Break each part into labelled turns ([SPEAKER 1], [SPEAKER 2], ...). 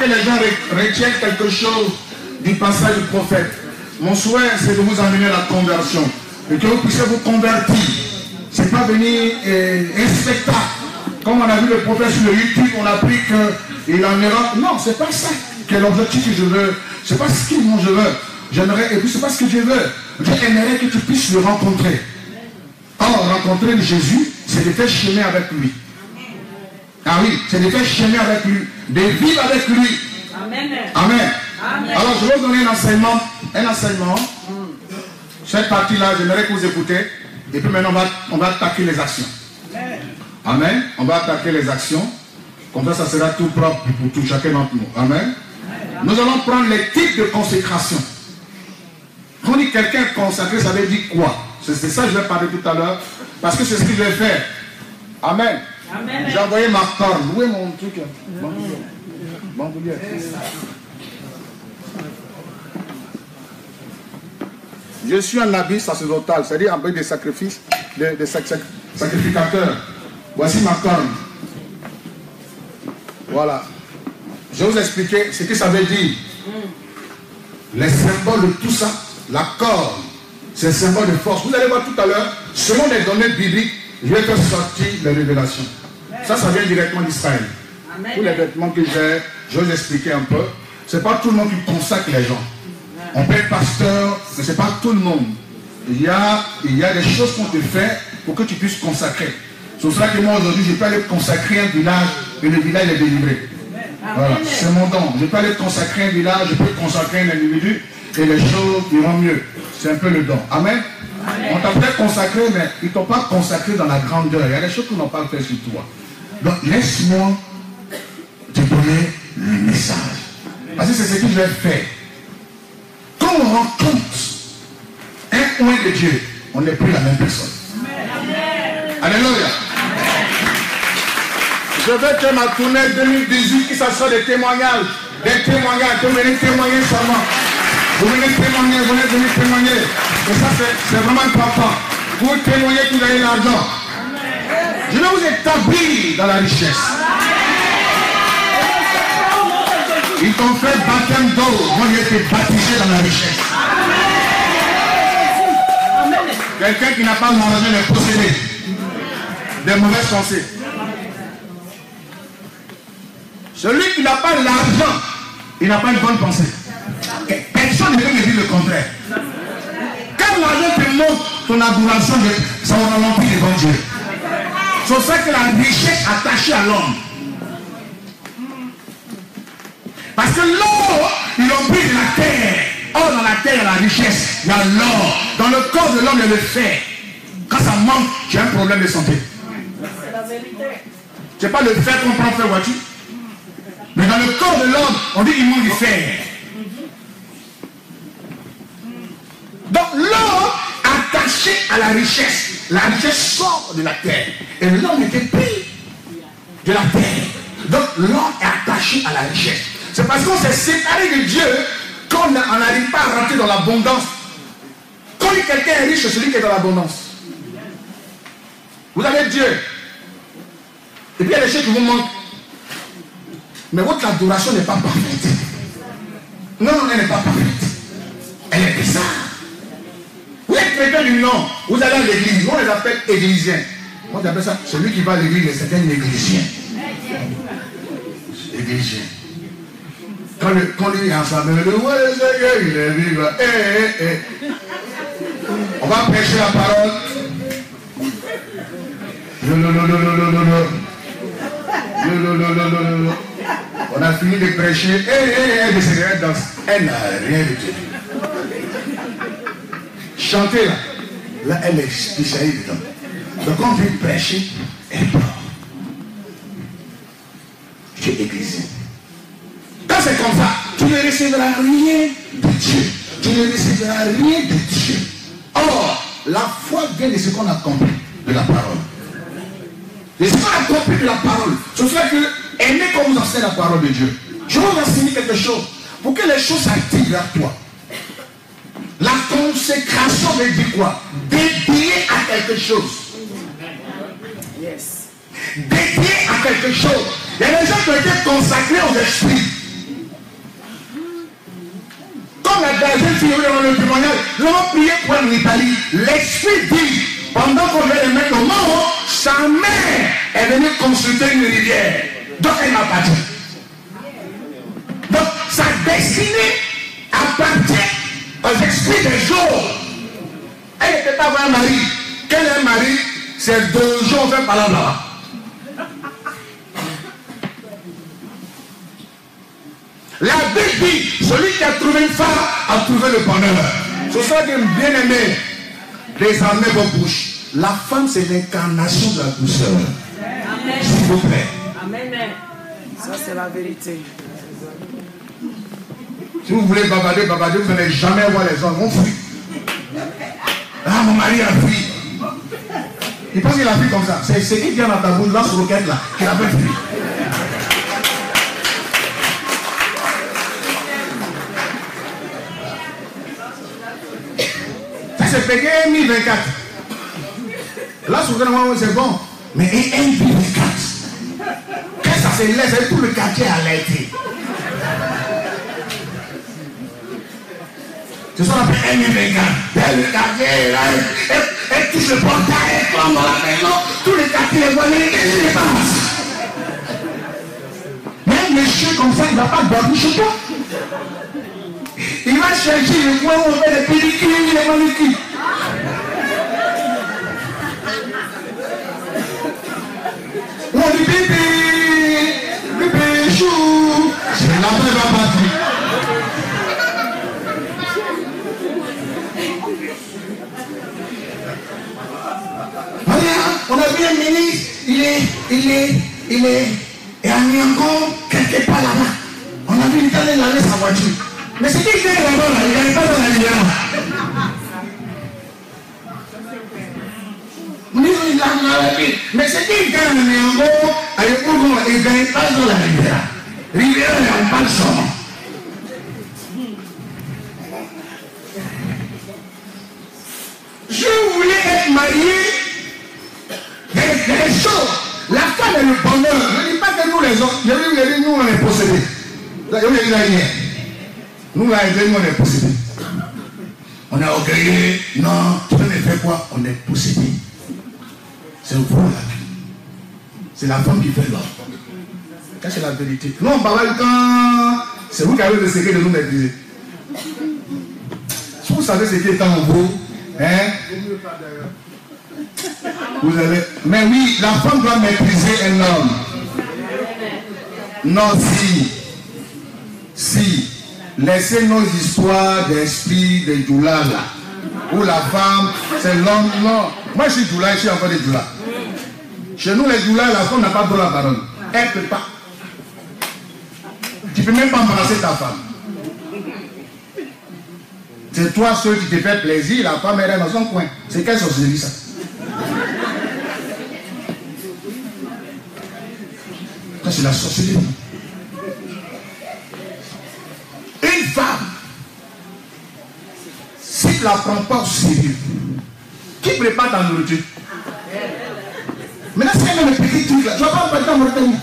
[SPEAKER 1] que les gens retiennent quelque chose du passage du prophète. Mon souhait, c'est de vous amener à la conversion. Et que vous puissiez vous convertir. Ce n'est pas venir euh, un spectacle. Comme on a vu le prophète sur le YouTube, on a appris qu'il en ira. Non, c'est pas ça que l'objectif que je veux? C'est pas ce que moi je veux. J'aimerais, et puis c'est pas ce que je veux. J'aimerais que tu puisses le rencontrer. Or, rencontrer Jésus, c'est de faire chemin avec lui. Ah oui, c'est de faire chemin avec lui, de vivre avec lui. Amen. Amen. Alors, je vais vous donner un enseignement. Un enseignement. Cette partie-là, j'aimerais que vous écoutez. Et puis maintenant, on va, on va attaquer les actions. Amen. On va attaquer les actions. Comme ça, ça sera tout propre pour tout chacun d'entre nous. Amen. Nous allons prendre les types de consécration. Quand on dit quelqu'un consacré, ça veut dire quoi? C'est ça que je vais parler tout à l'heure. Parce que c'est ce que je vais faire. Amen. J'ai envoyé ma corne. Où est mon truc Je suis un habit sacerdotal, c'est-à-dire un peu des sacrifices, des, sacrificateurs. Voici ma corne. Voilà. Je vais vous expliquer ce que ça veut dire. Les symboles de tout ça, la corne, c'est un symbole de force. Vous allez voir tout à l'heure, selon les données bibliques, je vais faire sortir les révélations. Ça, ça vient directement d'Israël. Tous les vêtements que j'ai, je vais vous expliquer un peu. Ce n'est pas tout le monde qui consacre les gens. On peut être pasteur, mais ce n'est pas tout le monde. Il y, a, il y a des choses qu'on te fait pour que tu puisses consacrer. C'est pour ça que moi aujourd'hui, je peux aller consacrer un village et le village est délivré. Voilà, c'est mon don. Je peux aller consacrer un village, je peux consacrer un individu et les choses iront mieux. C'est un peu le don. Amen. On t'a peut-être consacré, mais ils ne t'ont pas consacré dans la grandeur. Il y a des choses qu'on n'a pas fait sur toi. Donc laisse-moi te donner le message. Parce que c'est ce que je vais faire. Quand on rencontre un point de Dieu, on n'est plus la même personne. Alléluia. Je veux que ma tournée 2018, que ce soit des témoignages, des témoignages, que vous venez témoigner seulement. Vous venez témoigner, vous venez venir témoigner. Et ça, c'est vraiment important. Vous témoignez que vous avez l'argent. Je vais vous établir dans la richesse. Ils t'ont fait baptême d'eau. Moi, j'ai été baptisé dans la richesse. Quelqu'un qui n'a pas mangé les procédés. Des mauvaises pensées. Celui qui n'a pas l'argent, il n'a pas une bonne pensée. Personne ne peut me dire le contraire. Quand l'argent te montre ton adoration, ça va remplir les bons Dieu. C'est ça que la richesse attachée à l'homme. Parce que l'or, ils l'ont pris de la terre. Or, dans la terre, il y a la richesse, il y a l'or. Dans le corps de l'homme, il y a le fer. Quand ça manque, as un problème de santé. C'est la vérité. C'est pas le fer qu'on prend faire voiture. Mais dans le corps de l'homme, on dit qu'il manque du fer. Donc l'or attaché à la richesse. La richesse sort de la terre. Et l'homme était pris de la terre. Donc l'homme est attaché à la richesse. C'est parce qu'on s'est séparé de Dieu qu'on n'arrive pas à rentrer dans l'abondance. Quand quelqu'un est riche, c'est celui qui est dans l'abondance. Vous avez Dieu. Et puis il y a des choses qui vous manquent. Mais votre adoration n'est pas parfaite. Non, non, elle n'est pas parfaite. Elle est bizarre. Vous êtes chrétien du nom. Vous allez à l'église. On les appelle églisiens. Moi, j'appelle ça celui qui va à l'église, c'est un églésien. Églésien. Quand, le, quand est ensemble, le Seigneur, il est vivant. Eh, eh, eh. On va prêcher la parole. Non, non, non, non, non, non, non, non. Non, non, non, non, non. On a fini de prêcher. De se dans. Elle n'a rien de tout. Chanter là. Là, elle est spécialisée dedans. Donc, quand tu prêcher, elle pleure. Tu es église. Quand c'est comme ça, tu ne recevras rien de Dieu. Tu ne recevras rien de Dieu. Or, la foi vient de ce qu'on a compris de la parole. Et ce qu'on a compris de la parole, ce fait que aimez comme vous enseigne la parole de Dieu. Je vais vous enseigner quelque chose pour que les choses s'activent à toi. La consécration veut dire quoi? Dédié à quelque chose. Dédié à quelque chose. Il y a des gens qui ont été consacrés aux esprits. Quand la deuxième est dans le témoignage, nous avons prié pour l'Italie. L'Esprit dit, pendant qu'on veut les mettre au monde, sa mère est venue consulter une rivière. Donc elle m'a pas dit. Donc sa destinée appartient aux esprits des jours. Elle n'était pas un mari. Quel est un mari C'est deux jours fait par là-bas. La Bible dit, celui qui a trouvé une femme a trouvé le bonheur. Ce soit que bien aimé, désormais vos bouches. La femme, c'est l'incarnation de la douceur. S'il vous plaît.
[SPEAKER 2] Amen. Ça, c'est la vérité.
[SPEAKER 1] Vous voulez babader, babader, vous n'allez jamais voir les hommes. On fuit. Ah, mon mari a fui. Il pense qu'il a fui comme ça. C'est ce qui vient dans ta bouche, là, sur roquette, là, qu'il a fait fuir. Ça, c'est payé 1024. Là, sur le c'est bon. Mais un 1024. Quand ça se laisse, tout le quartier a l'aité. C'est ce qu'on appelle un immigrant. Le quartier, là, elle, touche le portail, elle tombe la maison, tous les quartiers, les voisins, ils les passent. Mais un monsieur comme ça, il ne va pas dormir chez toi. Il va chercher le coin où on fait les pédicures, les manucures. On dit bébé, bébé, chou. C'est partir. On a vu un ministre, il est, il est, il est, et à Nyango, quelque part là-bas. On a vu l'Italien laver sa voiture. Mais c'est qui qui est là-bas là Il n'arrive pas dans la lumière. il a lavé. Mais c'est qui gagne à Nyango, à l'époque, il ne gagne pas dans la rivière. Rivière, il n'a pas le son. Je voulais être marié des choses. La femme est le bonheur. Je ne dis pas que nous les hommes, je nous on est possédés. Nous là, nous on est possédés. On est orgueillés. Non, tu ne fais quoi? On est possédés. C'est vous là. C'est la femme qui fait l'homme. C'est la vérité. Nous, on parle quand c'est vous qui avez le secret de nous maîtriser. Si vous savez ce qui est en vous, hein, vous allez... Mais oui, la femme doit maîtriser un homme. Non, si. Si. Laissez nos histoires d'esprit de Djoula là. Où la femme, c'est l'homme. Non. Moi, je suis Djoula, je suis enfant de Djoula. Chez nous, les Djoula, la femme n'a pas à la parole. Elle ne peut pas. Tu ne peux même pas embrasser ta femme. C'est toi seul qui te fait plaisir, la femme elle est dans son coin. C'est quelle sorcellerie ça C'est la sorcellerie. Une femme, si tu ne la prends pas au sérieux, qui prépare ta nourriture? Maintenant, c'est même le petit truc là. Tu vas pas parler en Mauritanie.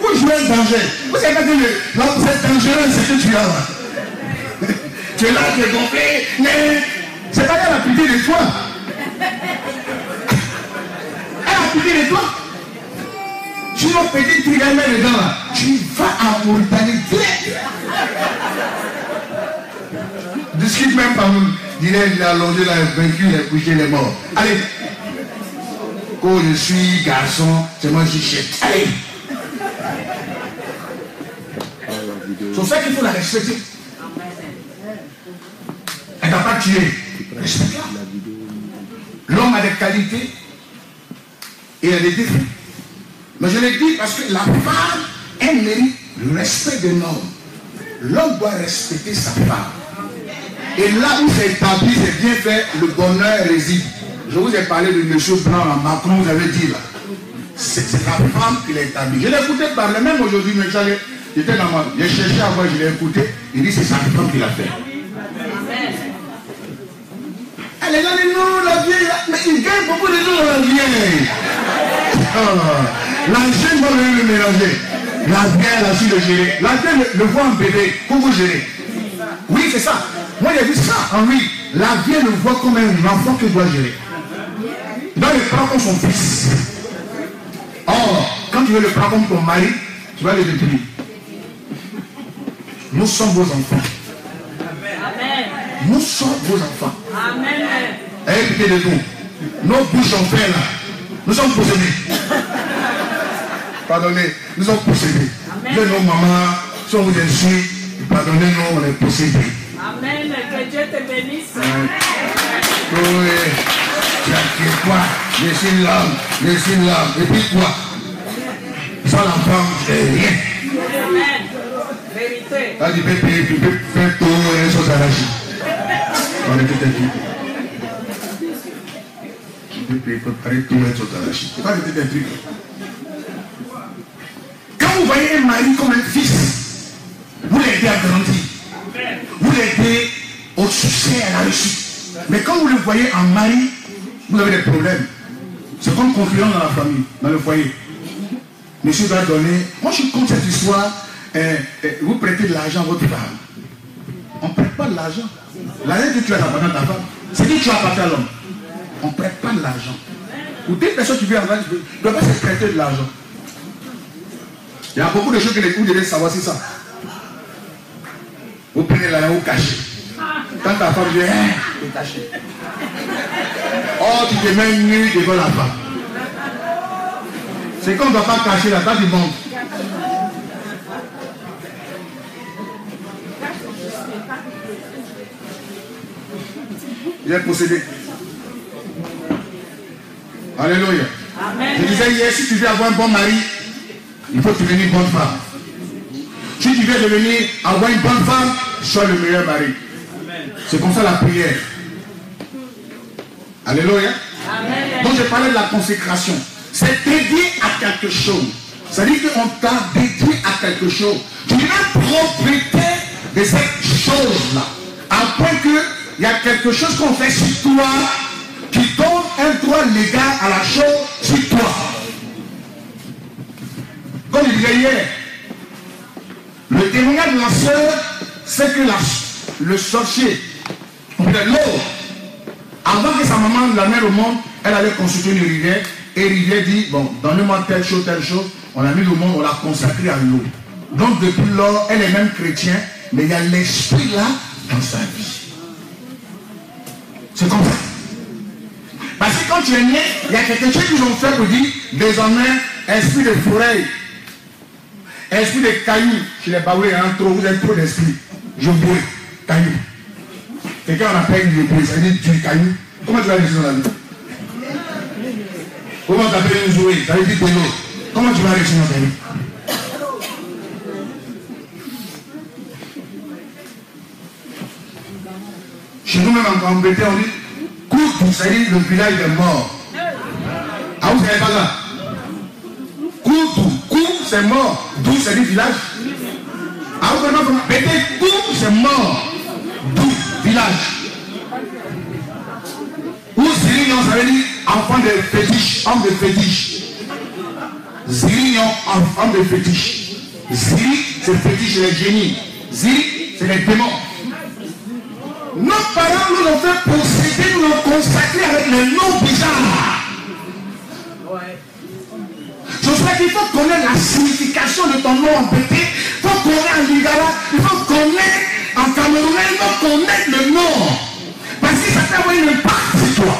[SPEAKER 1] Vous jouez un danger? Vous savez que là, c'est dangereux ce que tu as là. tu es là, tu es gonflé, mais c'est pas elle a pitié de toi. Elle a pitié de toi. Tu vas truc à mettre dedans là. Tu vas à Mauritanie. Discute même pas nous. Il est allongé là, vaincu, il est couché, il est mort. Allez. Quand je suis garçon, c'est moi qui chef. Allez. C'est ça qu'il faut la respecter. Elle n'a pas tué. Respecte-la. L'homme a des qualités et elle a des défauts. Mais je l'ai dit parce que la femme, elle mérite le respect de l'homme. L'homme doit respecter sa femme. Et là où c'est établi, c'est bien fait, le bonheur réside. Je vous ai parlé de M. Blanc, là, Macron, vous avez dit là. C'est la femme qui l'a établi. Je l'ai écouté parler, même aujourd'hui, j'étais dans moi. J'ai cherché à voir, je l'ai écouté. Il dit c'est sa femme qui l'a fait. Elle est dans les noms, la vieille, mais il gagne beaucoup de noms, la vieille. Oh. La jeune va le mélanger. La vieille, elle a su le gérer. La vieille le, voit en bébé. Vous gérer. Oui, c'est ça. Moi, j'ai vu ça en lui. La vieille le voit comme un enfant qu'il doit gérer. Donc, il prend comme son fils. Or, quand tu veux le prendre comme ton mari, tu vas le détruire. Nous sommes vos enfants. Nous sommes vos enfants.
[SPEAKER 2] Amen.
[SPEAKER 1] Et écoutez de nous. Nos bouches en fait là. Nous sommes possédés. Pardonnez. Nous sommes possédés. Dieu, nos mamans, si on vous insulte, pardonnez-nous, on est possédés.
[SPEAKER 2] Amen. Que Dieu te bénisse.
[SPEAKER 1] Oui. T'inquiète quoi Je suis l'homme. Je suis l'homme. Et puis quoi Sans la femme, c'est rien.
[SPEAKER 2] Amen. Vérité.
[SPEAKER 1] Là, tu peux payer, tu peux faire tout et les choses. On est Quand vous voyez un mari comme un fils, vous l'aidez à grandir. Vous l'aidez au succès, à la réussite. Mais quand vous le voyez en mari, vous avez des problèmes. C'est comme concurrent dans la famille, dans le foyer. Monsieur va donner. Moi, je contre cette histoire. euh, euh, vous prêtez de l'argent à votre femme. On ne prête pas de l'argent. L'argent que tu as à ta femme. C'est que tu appartiens à l'homme? On ne prête pas de l'argent. Ou des personnes qui en France, ne doivent pas se prêter de l'argent. Il y a beaucoup de choses que les coups devaient savoir, c'est ça. Vous prenez l'argent, vous cachez. Quand ta femme vient, hein, vous cachez. Oh, tu te mets nu devant la femme. C'est qu'on ne doit pas cacher la table du monde. Il est possédé. Alléluia.
[SPEAKER 2] Amen.
[SPEAKER 1] Je disais hier, si tu veux avoir un bon mari, il faut devenir une bonne femme. Si tu veux devenir avoir une bonne femme, sois le meilleur mari. C'est comme ça la prière. Alléluia.
[SPEAKER 2] Amen.
[SPEAKER 1] Donc je parlais de la consécration. C'est dédié à quelque chose. C'est-à-dire qu'on t'a dédié à quelque chose. Tu es la propriété de cette chose-là. À point que il y a quelque chose qu'on fait sur toi qui donne un droit légal à la chose sur toi. Comme je disais hier, le témoignage de la sœur, c'est que la- le sorcier, peut-être l'eau, avant que sa maman l'amène au monde, elle allait consulter une rivière. Et rivière dit, bon, donnez-moi telle chose, telle chose. On l'a mis au monde, on l'a consacré à l'eau. Donc depuis lors, elle est même chrétienne, mais il y a l'esprit là dans sa vie. C'est comme ça. Parce que quand tu es né, il y a quelque chose qu'ils ont fait pour dire, désormais, esprit de forêt, esprit de cailloux, chez les baoués, hein, trop, vous êtes trop d'esprit. Je bois, caillou. Quelqu'un on appelle une épouse, ça veut dire tu es caillou. Comment tu vas réussir dans la vie? Comment tu appelles une jouée, ça veut dire l'eau. Comment tu vas réussir dans ta vie? Nous-mêmes en Grande-Bretagne, on dit veut dire le village des morts. Ah, vous savez pas ça? Koutou, Kou, c'est mort. D'où, c'est dit village? Ah, vous savez pas Kou, c'est mort. D'où, village. Ou Zirignon, ça veut dire enfant de fétiche, homme de fétiche. Zirignon, enfant de fétiche. Ziri, c'est fétiche, c'est les génies. Ziri, c'est les démons. Nos parents nous ont fait posséder, nous l'ont consacré avec les noms bizarres.
[SPEAKER 2] Ouais.
[SPEAKER 1] Pour ça qu'il faut connaître la signification de ton nom en pété. Il faut connaître en Lingala, il faut connaître en Camerounais, il faut connaître le nom. Parce que ça peut avoir un impact sur toi.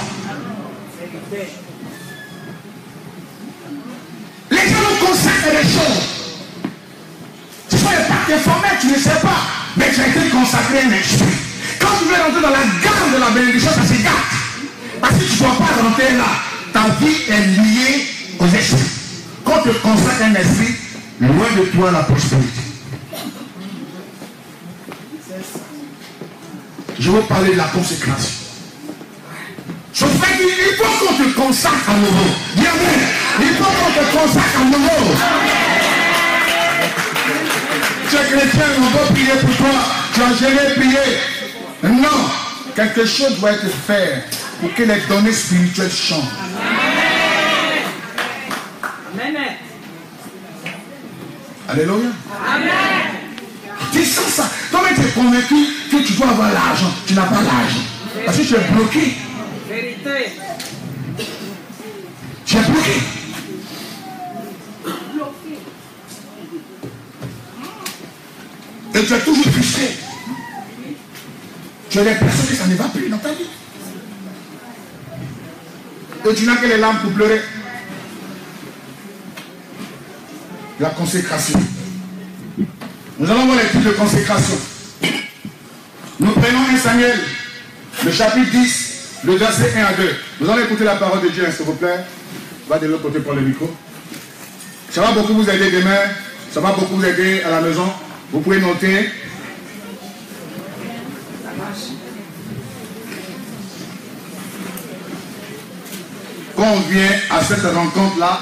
[SPEAKER 1] Les gens nous consacrent des choses. Sont les pactes informels, tu ne sais pas. Mais tu as été consacré à un esprit. Quand tu veux rentrer dans la gamme de la bénédiction, ça se. Parce que tu ne dois pas rentrer là. Ta vie est liée aux esprits. Quand tu consacres un esprit, loin de toi la prospérité. Je veux parler de la consécration. Je fais qu'il il faut qu'on te consacre à nouveau. Dis. Il faut qu'on te consacre à nouveau. Tu es chrétien, on va prier pour toi. Tu as jamais prié. Non. Quelque chose doit être fait pour que les données spirituelles changent.
[SPEAKER 2] Amen.
[SPEAKER 1] Alléluia.
[SPEAKER 2] Amen.
[SPEAKER 1] Tu sens ça. Comment tu es convaincu que tu dois avoir l'argent Tu n'as pas l'argent. Parce que tu es bloqué.
[SPEAKER 2] Vérité.
[SPEAKER 1] Tu es bloqué. Et tu es toujours frustré. Tu as l'impression que ça ne va plus dans ta vie. Et tu n'as que les larmes pour pleurer. La consécration. Nous allons voir les types de consécration. Nous prenons un Samuel, le chapitre 10, le verset 1 à 2. Nous allons écouter la parole de Dieu, hein, s'il vous plaît. Va de l'autre côté pour le micro. Ça va beaucoup vous aider demain. Ça va beaucoup vous aider à la maison. Vous pouvez noter. Quand on vient à cette rencontre-là,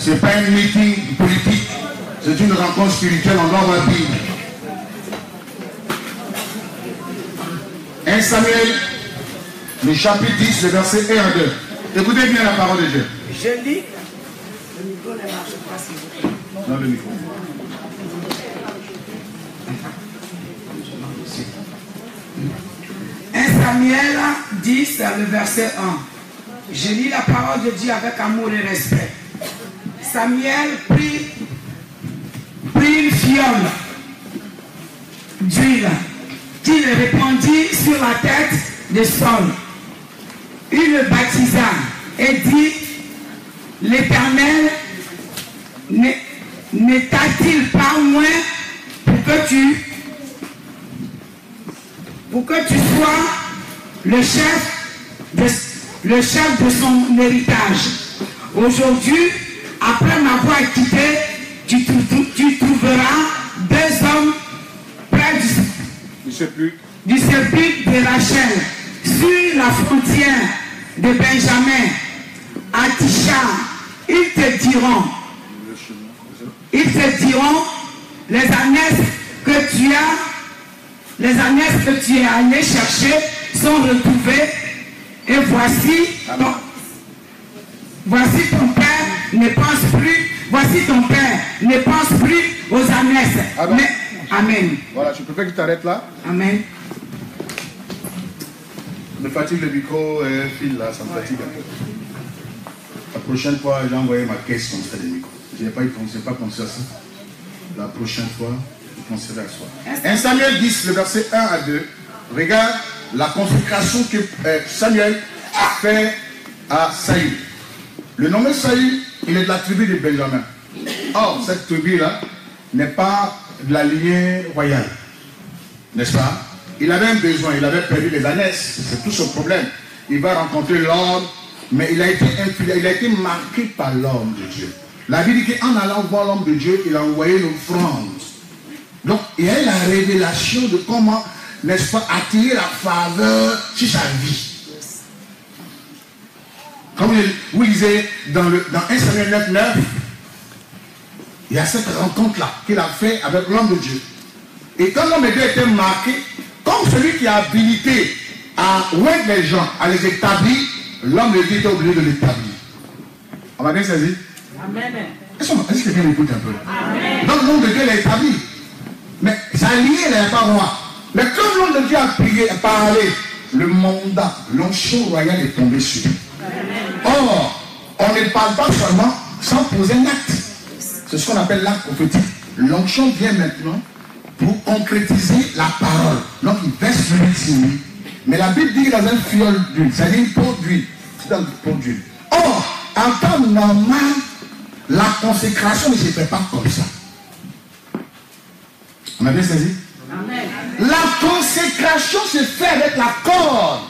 [SPEAKER 1] ce n'est pas un meeting politique, c'est une rencontre spirituelle, doit avoir Bible. 1 Samuel, le chapitre 10, le verset 1 à 2. Écoutez bien la parole de Dieu.
[SPEAKER 2] Je lis. Le micro ne marche pas, s'il vous plaît.
[SPEAKER 1] Dans le micro.
[SPEAKER 3] 1 Samuel 10, le verset 1. Je lis la parole de Dieu avec amour et respect. Samuel prit, prit une fiole d'huile qu'il répandit sur la tête de Saul. Il le baptisa et dit, l'Éternel n'est- n'est-il pas loin pour que tu pour que tu sois le chef de, le chef de son héritage. Aujourd'hui, après m'avoir quitté, tu, trou- tu trouveras deux hommes près du, du sépulcre de Rachel, sur la frontière de Benjamin, à Tisha. Ils te diront, ils te diront les ânesses que tu as les ânesses que tu es allé chercher sont retrouvées et voici ton, voici ton père ne pense plus, voici ton père ne pense plus aux ânesses.
[SPEAKER 1] Amen.
[SPEAKER 3] Mais, amen.
[SPEAKER 1] Voilà, je préfère que tu t'arrêtes là.
[SPEAKER 3] Amen.
[SPEAKER 1] Me fatigue le micro et un fil là, ça me fatigue un peu. La prochaine fois, j'ai envoyé ma caisse comme ça, le micro. Je n'ai pas, pas pensé à ça. La prochaine fois, je penserai à ça. 1 Samuel 10, le verset 1 à 2. Regarde la consécration que euh, Samuel a fait à Saül. Le nom de Saül, il est de la tribu de Benjamin. Or, cette tribu-là n'est pas de la lignée royale n'est-ce pas? Il avait un besoin, il avait perdu les ânesses, c'est tout son problème. Il va rencontrer l'homme, mais il a été marqué par l'homme de Dieu. La Bible dit qu'en allant voir l'homme de Dieu, il a envoyé une offrande. Donc, il y a la révélation de comment, n'est-ce pas, attirer la faveur sur sa vie. Comme vous lisez dans, le, dans 1 Samuel 9, 9, il y a cette rencontre-là qu'il a fait avec l'homme de Dieu. Et quand l'homme de Dieu était marqué, comme celui qui a habilité à ouer les gens, à les établir, l'homme de Dieu était obligé de l'établir. On va bien saisi
[SPEAKER 2] Amen.
[SPEAKER 1] Est-ce que quelqu'un m'écoute un peu? Donc l'homme de Dieu l'a établi. Mais sa lignée n'est pas roi. Mais quand l'homme de Dieu a prié, a parlé, le mandat, l'onction royale est tombé sur lui. Or, on ne parle pas seulement sans poser un acte. C'est ce qu'on appelle l'acte prophétique. L'onction vient maintenant pour concrétiser la parole. Donc il verse l'huile sur lui. Mais la Bible dit dans un fiole d'huile, c'est-à-dire une d'huile. C'est dans une pot d'huile. Or, en temps normal, la consécration ne se fait pas comme ça. On a bien saisi? La consécration se fait avec la corde.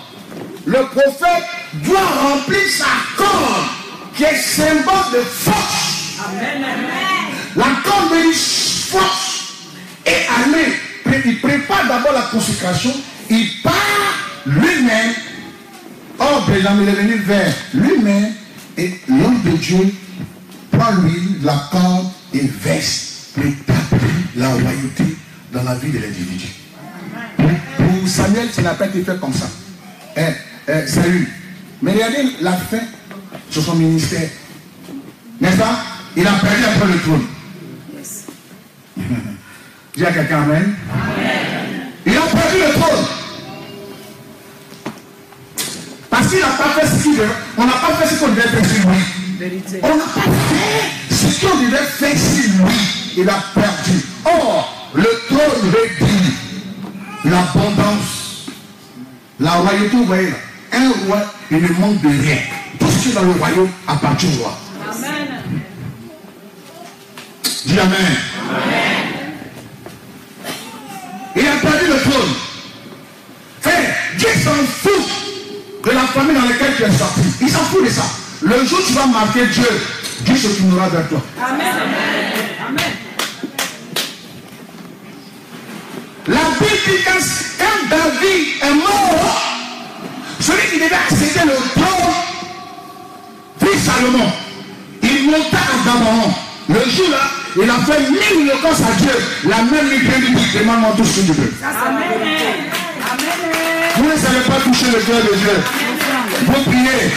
[SPEAKER 1] Le prophète doit remplir sa corde, qui est symbole de force.
[SPEAKER 2] Amen.
[SPEAKER 1] La corde veut dire force et armée. Il prépare d'abord la consécration, il part lui-même. Or, Benjamin il est venu vers lui-même et l'homme de Dieu prend l'huile, la corde et verse pour établir la royauté dans la vie de l'individu. Pour, Samuel, ça n'a pas été fait comme ça. Hein, hein, salut. Mais regardez la fin sur son ministère. N'est-ce pas? Il a perdu après le trône. Dis à quelqu'un Amen. Il a perdu le trône. Parce qu'il n'a pas fait ce qu'il veut. On n'a pas fait ce qu'on devait faire sur lui. On n'a pas fait ce qu'on devait faire sur lui. Il a perdu. Or, le trône réduit l'abondance. La royauté, vous voyez là. Un roi, il ne manque de rien. Tout ce qui est dans le royaume appartient au roi.
[SPEAKER 2] Amen.
[SPEAKER 1] Dis Amen. Il a perdu le trône. Frère, Dieu s'en fout de la famille dans laquelle tu es sorti. Il s'en fout de ça. Le jour où tu vas marquer Dieu, Dieu se tournera vers toi.
[SPEAKER 2] Amen. Amen.
[SPEAKER 1] La Bible dit quand, quand David est mort, celui qui devait accéder le trône, fils Salomon, il monta à Gabaon. Le jour là, il a fait mille reconnaissances à Dieu. La même nuit, Dieu lui dit, demande-moi tout ce que tu veux. Vous ne savez pas toucher le cœur de Dieu. Vous priez,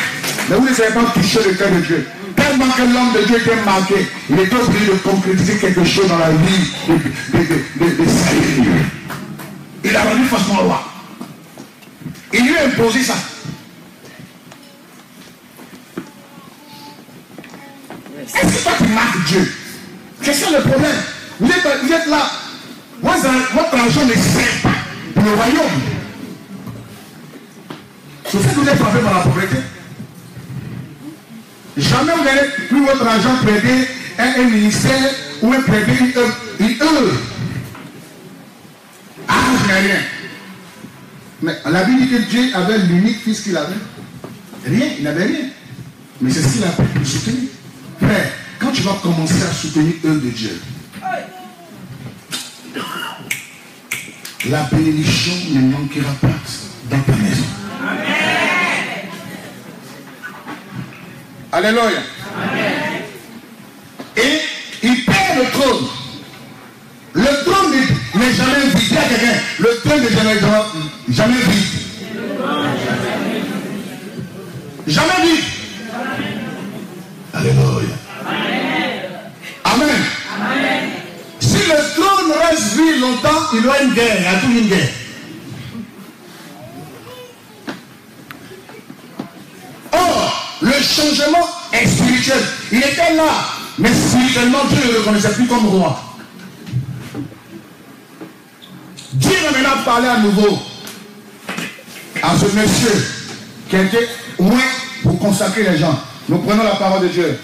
[SPEAKER 1] mais vous ne savez pas toucher le cœur de Dieu. Tellement que l'homme de Dieu était marqué, il était obligé de concrétiser quelque chose dans la vie de, de, de, de. Il a rendu forcément roi. Il lui a imposé ça. Est-ce que toi tu marques Dieu? C'est ça le problème. Vous êtes, vous êtes là. Votre, votre argent ne sert pas pour le royaume. C'est ça que vous êtes frappé par la pauvreté. Jamais vous n'allez plus votre argent prêter un, ministère ou un prêter une œuvre. Œuvre. Ah, je n'ai rien. Mais la Bible dit que Dieu avait l'unique fils qu'il avait. Rien, il n'avait rien. Mais c'est ce qu'il a fait pour soutenir. Frère, quand tu vas commencer à soutenir l'œuvre de Dieu, la bénédiction ne manquera pas dans ta maison. Alléluia. Et il perd le trône. Le trône n'est- jamais vide. Le trône n'est jamais, jamais vide. Dieu ne le reconnaissait plus comme roi. Dieu va maintenant parler à nouveau à ce monsieur qui a été pour consacrer les gens. Nous prenons la parole de Dieu.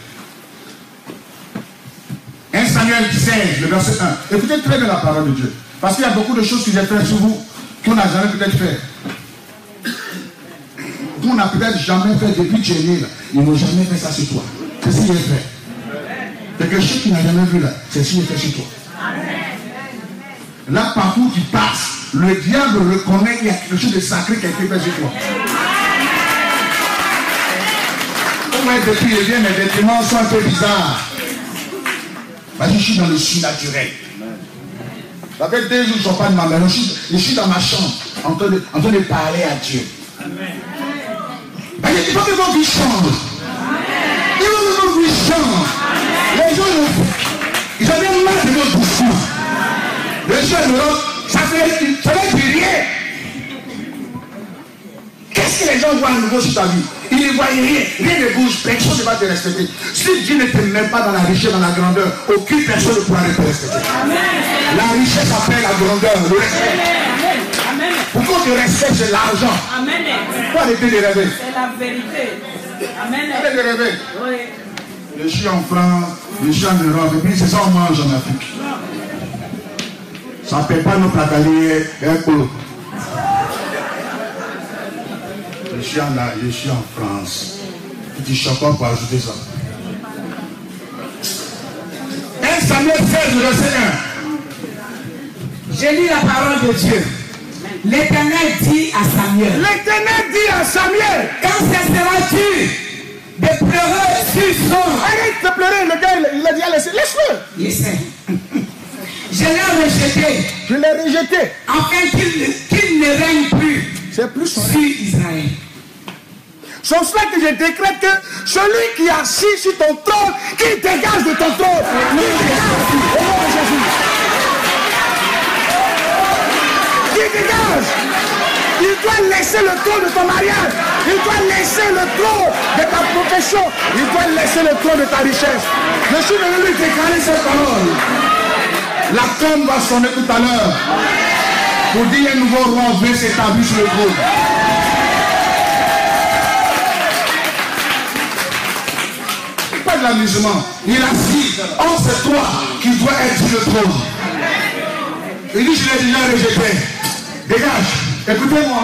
[SPEAKER 1] 1 Samuel 16, le verset 1. Écoutez très bien la parole de Dieu. Parce qu'il y a beaucoup de choses que j'ai faites sur vous qu'on n'a jamais peut-être fait. Qu'on n'a peut-être jamais fait depuis que tu es né. Ils n'ont jamais fait ça sur toi. C'est ce qu'il a fait? Quelque chose qu'il n'a jamais vu là. C'est ce qu'il a fait sur toi. Là, partout où tu passes, le diable reconnaît qu'il y a quelque chose de sacré qui a été fait sur toi. Ouais, depuis il vient, mes vêtements sont un peu bizarres. Parce que je suis dans le surnaturel. Ça fait deux jours que je ne pas de ma maison. Je suis, dans ma chambre en train de, parler à Dieu. Parce que il faut que votre vie change. Il faut que votre vie change. Les gens, ils- ils avaient marre de votre discours. Les gens, ils me ça fait, du rien. Qu'est-ce que les gens voient à nouveau sur ta vie? Ils ne voient rien, rien ne bouge, personne ne va te respecter. Si Dieu ne te met pas dans la richesse, dans la grandeur, aucune personne ne pourra te respecter. La richesse appelle la grandeur, le respect.
[SPEAKER 2] Amen.
[SPEAKER 1] Pourquoi on te respecte, c'est l'argent.
[SPEAKER 2] Amen.
[SPEAKER 1] Pourquoi arrêter de rêver
[SPEAKER 2] C'est la vérité. Amen.
[SPEAKER 1] Arrêtez de rêver.
[SPEAKER 2] Oui.
[SPEAKER 1] Je suis en France, je suis en Europe, et puis c'est ça on mange en Afrique. Ça ne paie pas nos placaliers, un peu. Je suis en, là, je suis en France. Petit chocolat pour ajouter ça. 1 Samuel 16, verset 1.
[SPEAKER 3] J'ai lu la parole de Dieu. L'Éternel dit à Samuel,
[SPEAKER 1] L'éternel dit à Samuel,
[SPEAKER 3] quand cesseras-tu de pleurer sur son
[SPEAKER 1] arrête de pleurer, le gars il a dit laisse, laisse-le.
[SPEAKER 3] Sait. Je l'ai rejeté
[SPEAKER 1] Je l'ai rejeté.
[SPEAKER 3] afin qu'il ne règne plus
[SPEAKER 1] C'est plus son
[SPEAKER 3] sur Israël.
[SPEAKER 1] C'est pour cela que je décrète que celui qui est assis sur ton trône, qu'il dégage de ton trône. Qu'il dégage. Au nom de Jésus.
[SPEAKER 3] Dis dégage. Il doit laisser le trône de ton mariage. Il doit laisser le trône de ta profession. Il doit laisser le trône de ta richesse. Je suis venu lui déclarer cette parole.
[SPEAKER 1] La tombe va sonner tout à l'heure. Pour dire un nouveau roi veut s'établir sur le trône. Pas de l'amusement. Il a dit, oh c'est toi qui dois être sur le trône. Il dit, je l'ai déjà rejeté. Dégage. Écoutez-moi.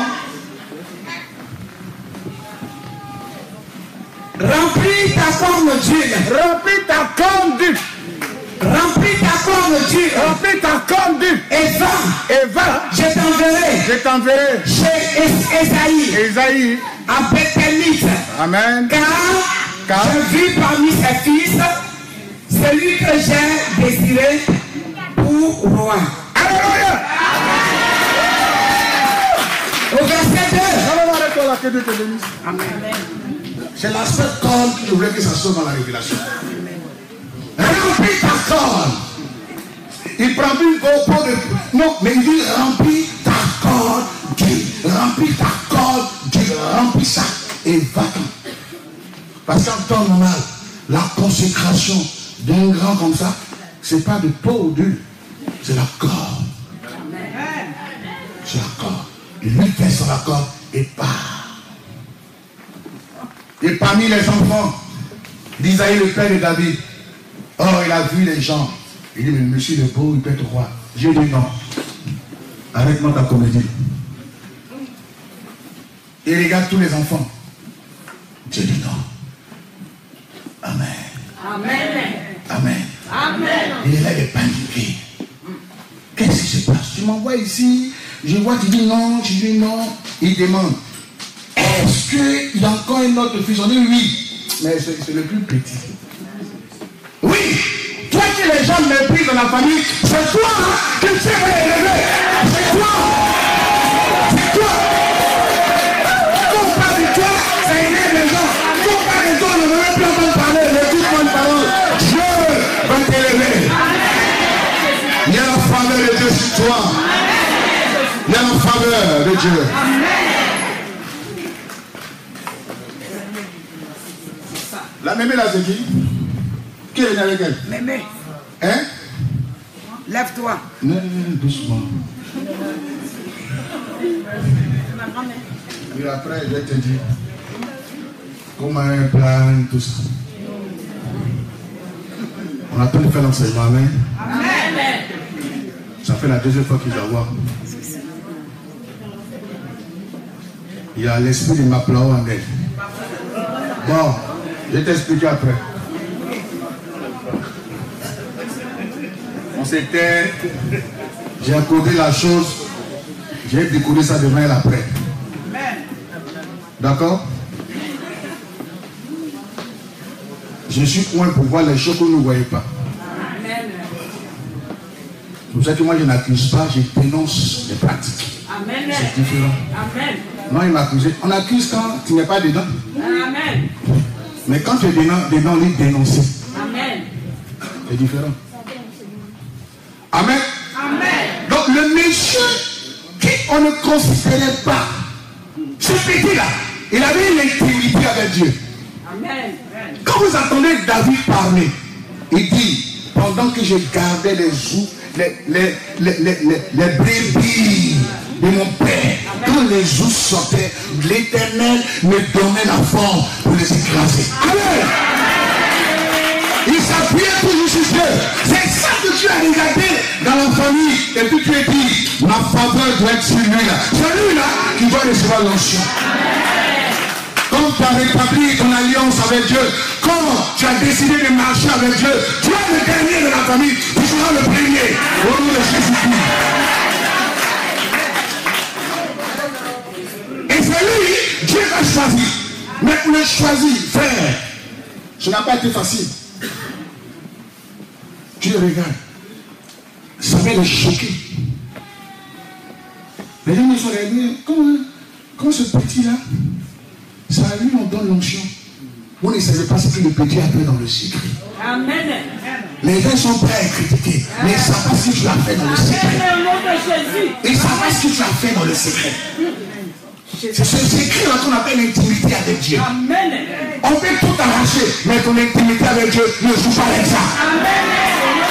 [SPEAKER 3] Remplis ta corne d'huile.
[SPEAKER 1] Remplis ta corne d'huile.
[SPEAKER 3] Remplis ta corne d'huile.
[SPEAKER 1] Remplis ta corne d'huile.
[SPEAKER 3] Et va.
[SPEAKER 1] Et va.
[SPEAKER 3] Je t'enverrai
[SPEAKER 1] Je t'enverrai.
[SPEAKER 3] chez Es- Esaïe
[SPEAKER 1] Esaïe.
[SPEAKER 3] à.
[SPEAKER 1] Amen.
[SPEAKER 3] Car,
[SPEAKER 1] Car-
[SPEAKER 3] j'ai vu parmi ses fils celui que j'ai désiré pour roi.
[SPEAKER 1] Alléluia.
[SPEAKER 3] Au verset 2.
[SPEAKER 1] Arrête-toi là, que Dieu te bénisse. C'est l'aspect corne que je voulais que ça soit dans la révélation. Remplis ta corne. Il prend plus une GoPro de... Non, mais il dit remplis ta corne d'huile. Remplis ta corne d'huile. Remplis ça. Et va Parce qu'en temps normal, la consécration d'un grand comme ça, c'est pas de peau ou d'huile. C'est la corde. C'est la corde. Lui fait son accord et part. Et parmi les enfants d'Isaïe, le père de David, oh, il a vu les gens. Il dit, mais monsieur le beau, il peut être roi. J'ai dit non. Arrête-moi ta comédie. Et il regarde tous les enfants. Dieu dit non. Amen. Amen. Amen. Et il est paniqué. Qu'est-ce qui se passe? Tu m'envoies ici, je vois, tu dis non, tu dis non. Il demande, est-ce qu'il a encore un autre fils On dit oui, mais c'est le plus petit. Oui, toi que les gens méprisent dans la famille, c'est toi Dieu va élever. C'est toi. C'est toi. Quand on parle toi, ça énerve les gens. Quand on parle toi, on ne veut plus entendre parler. Écoute-moi une parole. Dieu va t'élever. Il y a la faveur de Dieu sur toi. A la faveur de Dieu. La mémé là, c'est qui? Qui est avec elle?
[SPEAKER 2] Mémé,
[SPEAKER 1] Hein?
[SPEAKER 2] Lève-toi.
[SPEAKER 1] Non, non, non, doucement. Et après, je vais te dire comment elle plane, tout ça. On attend de faire l'enseignement, amen? Ça fait la deuxième fois je la vois. Il y a l'esprit de ma plao en elle. Bon, je vais t'expliquer après. On s'était. J'ai accordé la chose. J'ai découvert ça devant elle après. D'accord? Je suis point pour voir les choses que vous ne voyez pas. C'est pour ça que moi je n'accuse pas, je dénonce les pratiques. C'est différent.
[SPEAKER 2] Amen.
[SPEAKER 1] Non, il m'a accusé. On accuse quand tu n'es pas dedans.
[SPEAKER 2] Amen.
[SPEAKER 1] Mais quand tu es dedans, dedans il est dénoncé.
[SPEAKER 2] Amen.
[SPEAKER 1] C'est différent. Amen.
[SPEAKER 2] Amen.
[SPEAKER 1] Donc le monsieur qui on ne considérait pas, ce petit-là, il avait une intimité avec Dieu.
[SPEAKER 2] Amen.
[SPEAKER 1] Quand vous entendez David parler, il dit, pendant que je gardais les jours, les, les, les, les, les, les brebis de mon père, quand les jours sortaient, l'éternel me donnait la force pour les écraser. Il s'appuyait toujours sur Dieu. C'est ça que tu as regardé dans la famille. Et puis tu as dit, ma faveur doit être sur lui là. C'est lui là qui doit recevoir l'onction. Quand tu as rétabli ton alliance avec Dieu, quand tu as décidé de marcher avec Dieu, tu es le dernier de la famille, tu seras le premier. Au nom de Jésus-Christ. Dieu a choisi. Maintenant choisi, frère. Ce n'a pas été facile. Le regardes. Ça va le choquer. Les gens me sont regardés. Comment, comment ce petit-là, ça lui on donne l'onction. Vous ne savez pas ce que le petit a fait dans le secret.
[SPEAKER 2] Amen.
[SPEAKER 1] Les gens sont prêts à critiquer, mais ils ne savent pas ce que tu as fait dans le secret. Ils ne savent pas ce que tu as fait dans le secret. C'est ce secret-là qu'on appelle l'intimité avec Dieu.
[SPEAKER 2] Amen.
[SPEAKER 1] On peut tout arracher, mais ton intimité avec Dieu ne joue pas avec ça.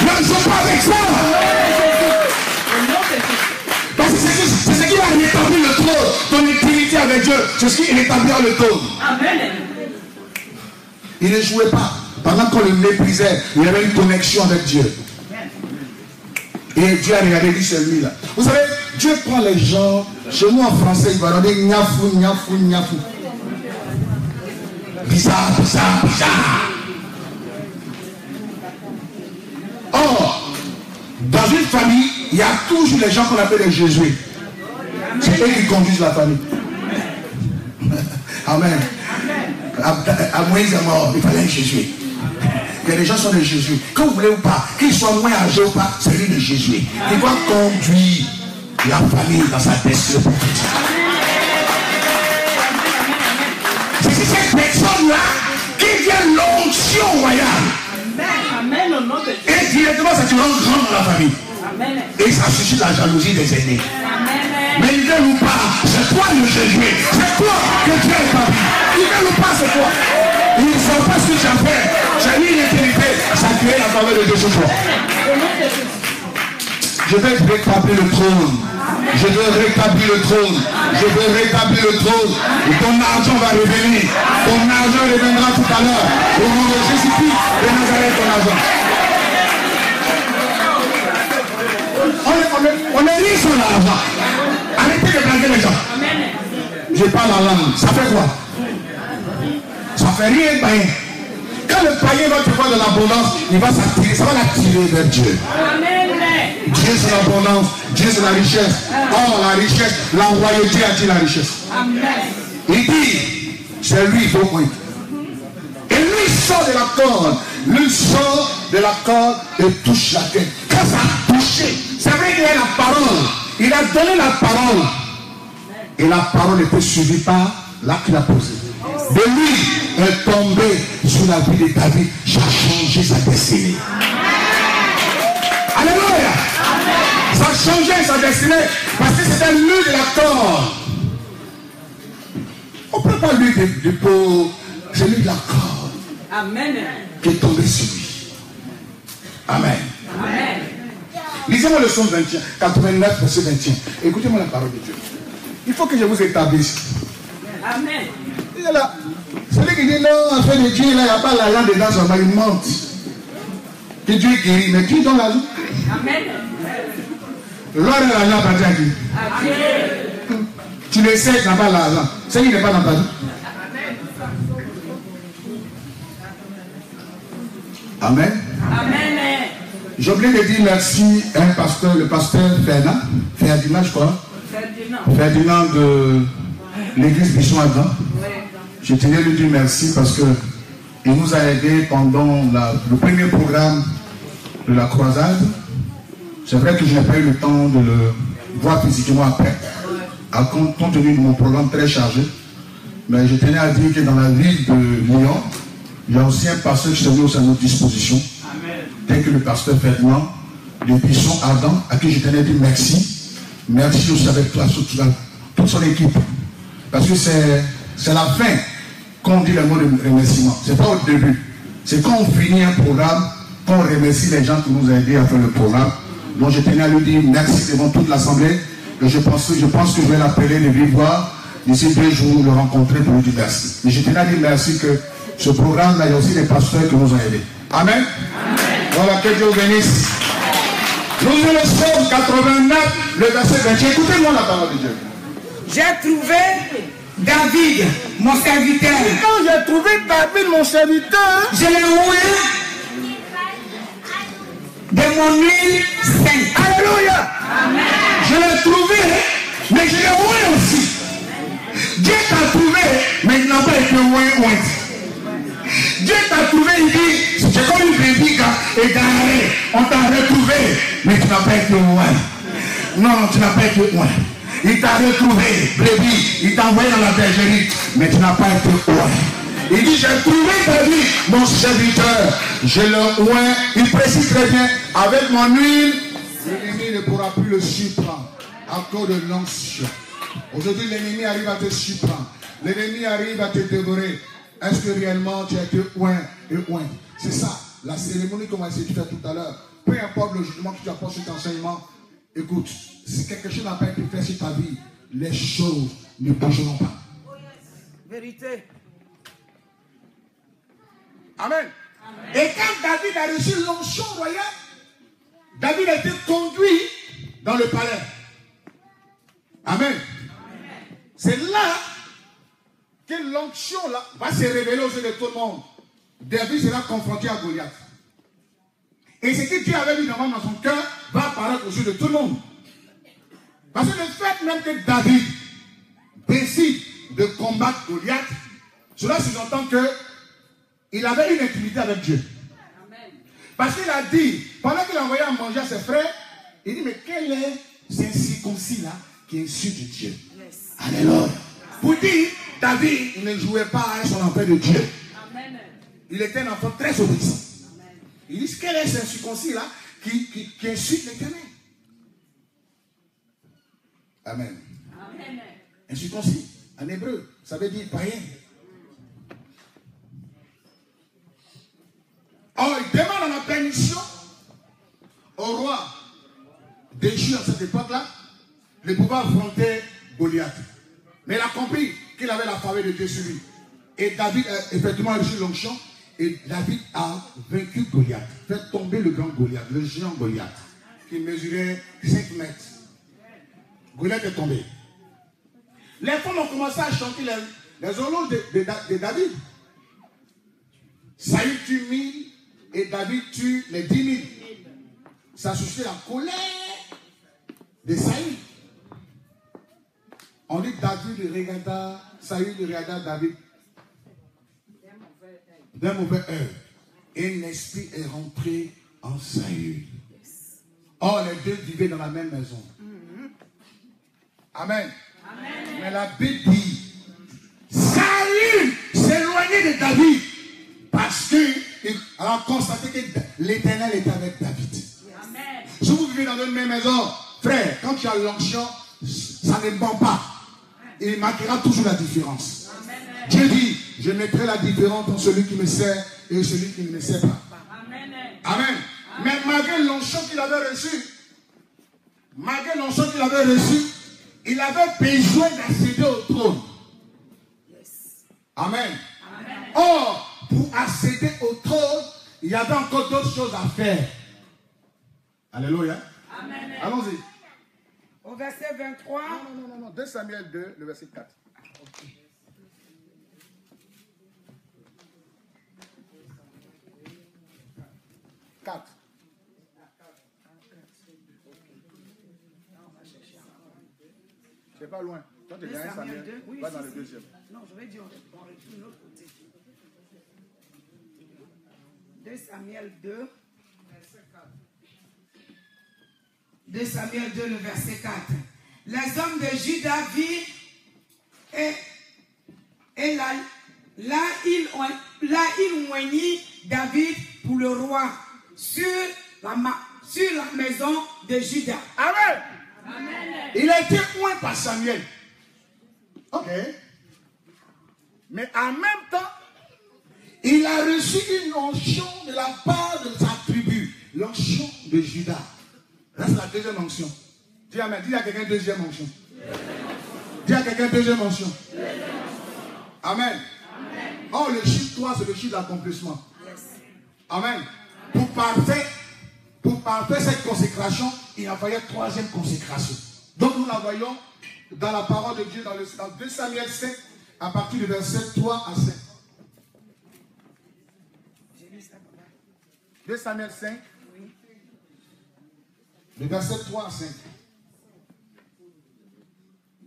[SPEAKER 1] Ne joue pas avec ça. Parce que c'est ce qui va rétablir le trône. Ton intimité avec Dieu, c'est ce qui rétablira le trône.
[SPEAKER 2] Amen.
[SPEAKER 1] Il ne jouait pas. Pendant qu'on le méprisait, il avait une connexion avec Dieu. Et Dieu a regardé, dit c'est lui là. Vous savez, Dieu prend les gens, chez nous en français, il va leur dire niafou, niafou, niafou. Bizarre, bizarre, bizarre. Or, dans une famille, il y a toujours les gens qu'on appelle les Jésuites. C'est eux qui conduisent la famille. Amen. À, Moïse est mort, il fallait un Jésuite. A des gens sont des Jésuites. Que vous voulez ou pas, qu'ils soient moins âgés ou pas, c'est lui le Jésuite. Il doit conduire la famille dans sa destinée. C'est cette personne-là qui vient l'onction royale.
[SPEAKER 2] Amen Jésus.
[SPEAKER 1] Et directement, ça te rend grand dans la famille.
[SPEAKER 2] Amen.
[SPEAKER 1] Et ça suscite la jalousie des aînés.
[SPEAKER 2] Amen.
[SPEAKER 1] Mais il veut ou pas, c'est toi le Jésuite. C'est toi que Dieu est. Il veut ou pas, c'est toi. Ils ne savent pas ce que tu as fait. J'ai mis l'éternité. Ça a créé la faveur de
[SPEAKER 2] Jésus.
[SPEAKER 1] Je vais rétablir le trône. Je vais rétablir le trône. Je vais rétablir le trône. Et ton argent va revenir. Ton argent reviendra tout à l'heure. Au nom de Jésus-Christ de Nazareth, ton argent. On est, on est- riche sur l'argent. Arrêtez de blaguer les gens. Je parle en langue. Ça fait quoi? Ça fait rien païen. Quand le païen va te voir de l'abondance, il va s'attirer, ça va l'attirer vers Dieu.
[SPEAKER 2] Amen.
[SPEAKER 1] Dieu c'est l'abondance, Dieu c'est la richesse. Or la richesse, la royauté attire la richesse.
[SPEAKER 2] Amen.
[SPEAKER 1] Il dit, c'est lui, il faut. Et lui sort de la corde, lui sort de la corde et touche la tête. Quand ça a touché, c'est vrai qu'il a la parole. Il a donné la parole. Et la parole était suivie par l'acte qu'il a posé. De lui est tombé sur la vie de David. A changé sa destinée. Alléluia. Ça a changé sa destinée parce que c'était lui de la corde. On ne peut pas lui de, de peau. C'est lui de la corde
[SPEAKER 2] Amen.
[SPEAKER 1] qui est tombé sur lui. Amen.
[SPEAKER 2] Amen.
[SPEAKER 1] Lisez-moi le psaume 21, 89, verset 21. Écoutez-moi la parole de Dieu. Il faut que je vous établisse.
[SPEAKER 2] Amen.
[SPEAKER 1] Là. Celui qui dit non, affaire de Dieu, là, il n'y a pas l'argent dedans, seulement il mente. Que Dieu guérit, mais qui donne l'argent
[SPEAKER 2] Amen.
[SPEAKER 1] L'or et l'argent appartient à qui
[SPEAKER 2] Adieu.
[SPEAKER 1] Tu le sais, pas l'argent. C'est qui n'est pas dans ta vie. Amen.
[SPEAKER 2] Amen.
[SPEAKER 1] J'ai oublié de dire merci à un pasteur, le pasteur Ferdinand, Ferdinand, je crois,
[SPEAKER 2] Ferdinand.
[SPEAKER 1] Ferdinand de l'église Bichon Adam. Je tenais à lui dire merci parce que il nous a aidés pendant la- le premier programme de la croisade. C'est vrai que je n'ai pas eu le temps de le voir physiquement après, à compte compte tenu de mon programme très chargé. Mais je tenais à dire que dans la ville de Lyon, il y a aussi un pasteur qui s'est mis à notre disposition, tel que le pasteur Ferdinand de Bisson Ardent, à qui je tenais à dire merci. Merci aussi avec toi, toute, son équipe. Parce que c'est c'est la fin qu'on dit le mot de remerciement. Ce n'est pas au début. C'est quand on finit un programme, qu'on remercie les gens qui nous ont aidés à faire le programme. Donc je tenais à lui dire merci devant toute l'Assemblée. Et je pense, je pense que je vais l'appeler de vive voix d'ici deux jours, le rencontrer pour lui dire merci. Mais je tenais à dire merci que ce programme-là, il y a aussi des pasteurs qui nous ont aidés. Amen. Voilà, que Dieu vous bénisse. Nous sommes le psaume 89, le verset 20. Écoutez-moi la parole de Dieu.
[SPEAKER 3] J'ai trouvé David, mon serviteur.
[SPEAKER 1] Quand j'ai trouvé David, mon serviteur,
[SPEAKER 3] Je l'ai oint de mon huile sainte.
[SPEAKER 1] Alléluia. Je l'ai trouvé, mais je l'ai oint aussi. Dieu t'a trouvé, mais il n'a pas été oint oint. Dieu t'a trouvé, il dit, c'est comme une brebis qui est garée. On t'a retrouvé, mais tu n'as pas été oint. Non, tu n'as pas été oint. Il t'a retrouvé, brebis, il t'a envoyé dans la bergerie, mais tu n'as pas été oint. Il dit, j'ai trouvé David, mon serviteur. Je le oint. Il précise très bien, avec mon huile, l'ennemi ne pourra plus le surprendre à cause de l'onction. Aujourd'hui, l'ennemi arrive à te surprendre. L'ennemi arrive à te dévorer. Est-ce que réellement tu as été oint et oint? C'est ça, la cérémonie qu'on va essayer de faire tout à l'heure. Peu importe le jugement que tu apportes sur cet enseignement, écoute, si quelque chose n'a pas été fait sur ta vie, les choses ne bougeront pas.
[SPEAKER 2] Vérité.
[SPEAKER 1] Amen. Et quand David a reçu l'onction royale, David a été conduit dans le palais. Amen. C'est là que l'onction va se révéler aux yeux de tout le monde. David sera confronté à Goliath. Et ce que Dieu avait mis dans son cœur va apparaître aux yeux de tout le monde. Parce que le fait même que David décide de combattre Goliath, cela sous-entend que il avait une intimité avec Dieu. Parce qu'il a dit, pendant qu'il envoyait à manger à ses frères, il dit, mais quel est ce circoncis-là qui insulte Dieu? Alléluia. Pour dire, David il ne jouait pas à son enfant de Dieu. Il était un enfant très obéissant. Il dit, quel est ce circoncis-là qui, qui, qui insulte l'éternel? Amen. Un circoncis, en hébreu, ça veut dire païen. Or, il demande la permission au roi déchu à cette époque-là de pouvoir affronter Goliath. Mais il a compris qu'il avait la faveur de Dieu sur lui. Et David a effectivement reçu l'onction. Et David a vaincu Goliath, fait tomber le grand Goliath, le géant Goliath, qui mesurait 5 mètres. Goliath est tombé. Les femmes ont commencé à chanter les, les de, de, de David. Tue mille et David tue les dix mille. Ça suscite la colère de Saül. On dit David regarda, Saül regarda David d'un mauvais œil. Et l'esprit est rentré en Saül. Or, les deux vivaient dans la même maison. Amen. Mais la Bible dit, Saül s'éloignait de David parce qu'il a constaté que l'éternel était avec David. Si vous vivez dans une même maison, frère, quand tu as l'onction, ça ne ment pas. Il marquera toujours la différence. Dieu dit, je mettrai la différence entre celui qui me sert et celui qui ne me sert pas. Amen. Mais malgré l'onction qu'il avait reçu, malgré l'onction qu'il avait reçu, il avait besoin d'accéder au trône. Amen. Or, pour accéder au trône, il y avait encore d'autres choses à faire. Alléluia. Allons-y.
[SPEAKER 3] Au verset 23,
[SPEAKER 1] Non, non, non, non. 2 Samuel 2, le verset 4. Quatre. C'est pas loin. Toi, tu
[SPEAKER 3] 2
[SPEAKER 1] gagnes
[SPEAKER 3] Samuel
[SPEAKER 1] Samuel.
[SPEAKER 3] 2. Oui,
[SPEAKER 1] va
[SPEAKER 3] si,
[SPEAKER 1] dans le deuxième.
[SPEAKER 3] Non, je vais dire, on, retourne l'autre côté. 2 Samuel 2. 2 Samuel 2, le verset 4. Les hommes de Juda virent et, et là, là, ils ont- là, ils oignit David pour le roi sur la, ma- sur la maison de Juda.
[SPEAKER 1] Amen. Il a été loin par Samuel. Ok. Mais en même temps, il a reçu une onction de la part de sa tribu. L'onction de Judas. Là, c'est la deuxième onction. Dis Amen. Dis à quelqu'un deuxième onction. Dis à quelqu'un deuxième onction. Amen. Oh, le chiffre 3, c'est le chiffre d'accomplissement. Amen. Pour parfaire, pour parfaire cette consécration, il en fallait troisième consécration. Donc nous la voyons dans la parole de Dieu dans, le, dans 2 Samuel 5, à partir du verset 3 à 5. 2 Samuel 5, le verset 3 à 5.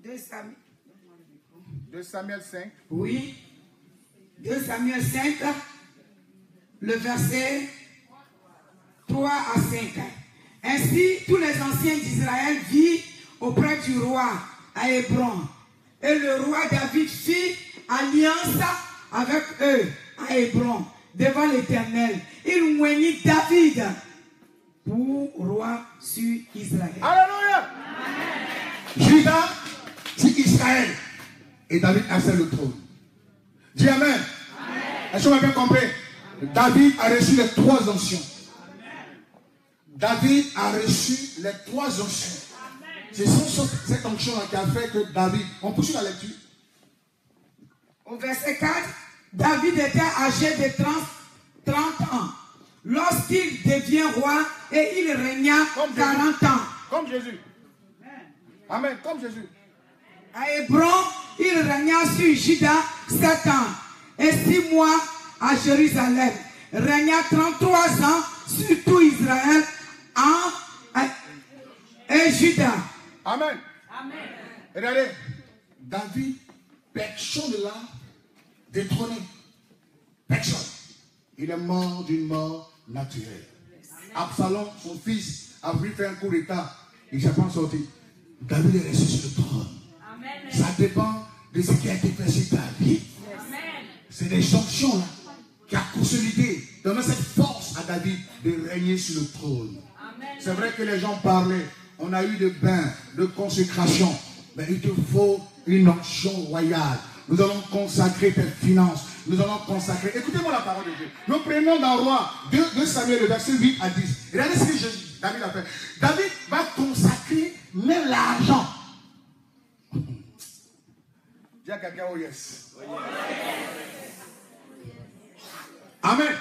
[SPEAKER 3] 2 Samuel.
[SPEAKER 1] 2 Samuel 5,
[SPEAKER 3] Oui. 2 Samuel 5, le verset 3 à 5. Ainsi, tous les anciens d'Israël vivent auprès du roi à Hébron. Et le roi David fit alliance avec eux à Hébron, devant l'Éternel. Il moignit David pour roi sur Israël.
[SPEAKER 1] Alléluia. Judas, c'est Israël. Et David a le trône. Dis Amen. Est-ce qu'on a bien compris? David a reçu les trois anciens. David a reçu les trois anciens. C'est cette onction-là qui a fait que David. On poursuit la lecture.
[SPEAKER 3] Au verset 4, David était âgé de 30, 30 ans lorsqu'il devient roi et il régna 40 ans.
[SPEAKER 1] Comme Jésus. Amen, comme Jésus.
[SPEAKER 3] À Hébron, il régna sur Juda 7 ans et 6 mois à Jérusalem. Régna 33 ans sur tout Israël en, et Juda.
[SPEAKER 1] Amen. Amen. Regardez, David, personne ne l'a détrôné. Personne. Il est mort d'une mort naturelle. Absalom, son fils, a voulu faire un coup d'état. Il ne s'est pas sorti. David est resté sur le trône. Ça dépend de ce qui a été fait sur David. C'est des sanctions là, qui a consolidé, donné cette force à David de régner sur le trône. C'est vrai que les gens parlaient, on a eu des bains de consécration, mais il te faut une onction royale. Nous allons consacrer tes finances. Nous allons consacrer. Écoutez-moi la parole de Dieu. Nous prenons dans roi 2, Samuel, le verset 8 à 10. Regardez ce que David a fait. David va consacrer même l'argent. Dis à quelqu'un, oh yes. Amen.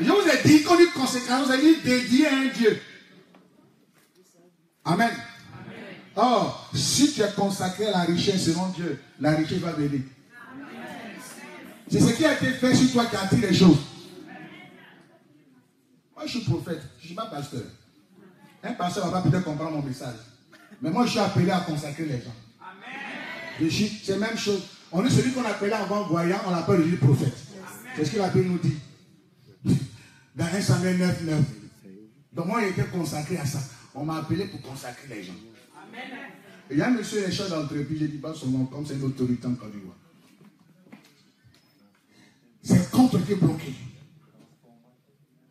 [SPEAKER 1] Je vous ai dit qu'on dit conséquence, vous avez dit dédié à un Dieu. Amen. Or, si tu es consacré la richesse selon Dieu, la richesse va venir. C'est ce qui a été fait sur toi qui attire les choses. Moi, je suis prophète, je ne suis pas pasteur. Un pasteur va pas peut-être comprendre mon message. Mais moi, je suis appelé à consacrer les gens. Amen. C'est la même chose. On est celui qu'on appelait avant voyant, on l'appelle le prophète. C'est ce que la Bible nous dit. Dans 1 Samuel 9, 9. Donc moi, j'ai été consacré à ça. On m'a appelé pour consacrer les gens. Amen. Et il y a un monsieur, les chefs d'entreprise, j'ai dit pas son nom, comme c'est une autorité en Côte d'Ivoire. Contre qui bloqué.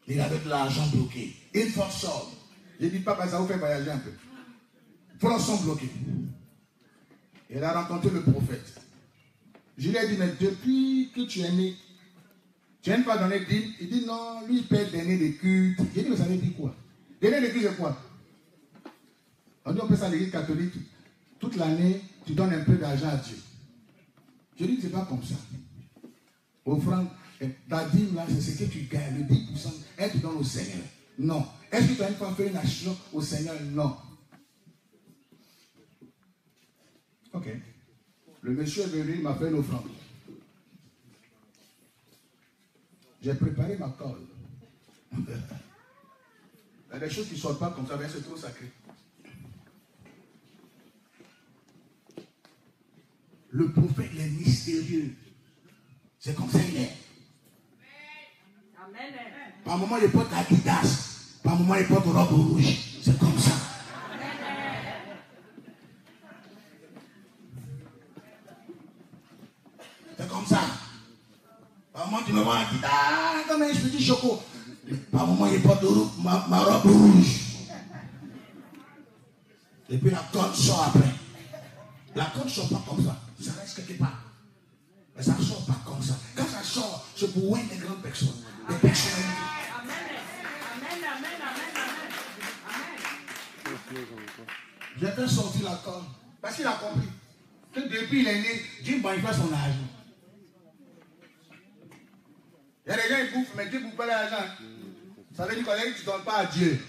[SPEAKER 1] Il avait de l'argent bloqué. Une force sort. J'ai dit, papa, ça vous fait voyager un peu. Fonds sont bloqués. Il a rencontré le prophète. Je lui ai dit, mais depuis que tu es né, tu n'as pas donné dîme Il dit, non, lui, il paie donner des cultes. J'ai dit, mais ça veut dire quoi? Donner des c'est quoi? On dit, on peut ça l'église catholique. Toute l'année, tu donnes un peu d'argent à Dieu. Je lui dis, c'est pas comme ça. Offrande, ta dîme là, c'est ce que tu gagnes. Le 10%, elle te donne au Seigneur. Non. Est-ce que tu as une fois fait une action au Seigneur? Non. Ok. Le monsieur est venu, il m'a fait l'offrande. J'ai préparé ma colle. il y a des choses qui ne sortent pas comme ça, mais c'est trop sacré. Le prophète est mystérieux. C'est comme ça qu'il est. Par moment, il porte Adidas. Par moment, il porte robe rouge. C'est comme ça. C'est comme ça. Par moment, tu me vois Adidas comme un petit choco. Par moment, il porte ma, robe rouge. Et puis la corde sort après. La corde ne sort pas comme ça. Ça reste quelque part. Mais ça ne sort pas comme ça. Quand ça sort, c'est pour voir des grandes personnes. Amen, amen. J'ai fait sortir la corde. Parce qu'il a compris que depuis il est né, Dieu ne pas son argent. Il y a des gens qui bouffent, mais Dieu ne pas l'argent. Ça veut dire que tu ne donnes pas à Dieu.